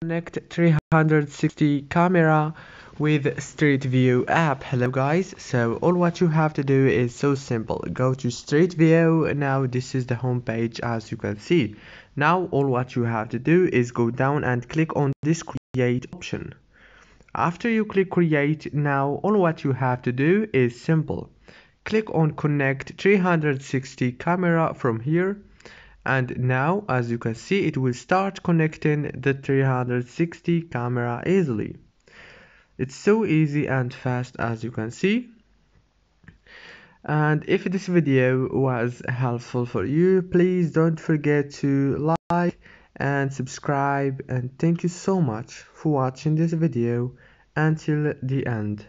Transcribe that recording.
connect 360 camera with street view app. Hello guys. So all what you have to do is so simple. Go to street view. Now this is the home page as you can see. Now all what you have to do is go down and click on this create option. After you click create now all what you have to do is simple. Click on connect 360 camera from here and now as you can see it will start connecting the 360 camera easily. It's so easy and fast as you can see. And if this video was helpful for you please don't forget to like and subscribe. And thank you so much for watching this video until the end